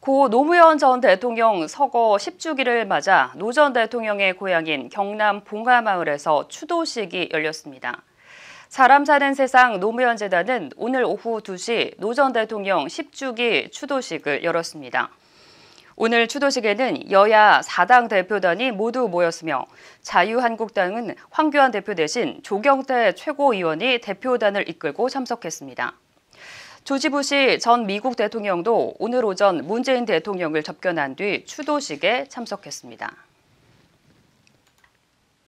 고 노무현 전 대통령 서거 10주기를 맞아 노 전 대통령의 고향인 경남 봉하마을에서 추도식이 열렸습니다. 사람 사는 세상 노무현 재단은 오늘 오후 2시 노 전 대통령 10주기 추도식을 열었습니다. 오늘 추도식에는 여야 4당 대표단이 모두 모였으며 자유한국당은 황교안 대표 대신 조경태 최고위원이 대표단을 이끌고 참석했습니다. 조지 부시 전 미국 대통령도 오늘 오전 문재인 대통령을 접견한 뒤 추도식에 참석했습니다.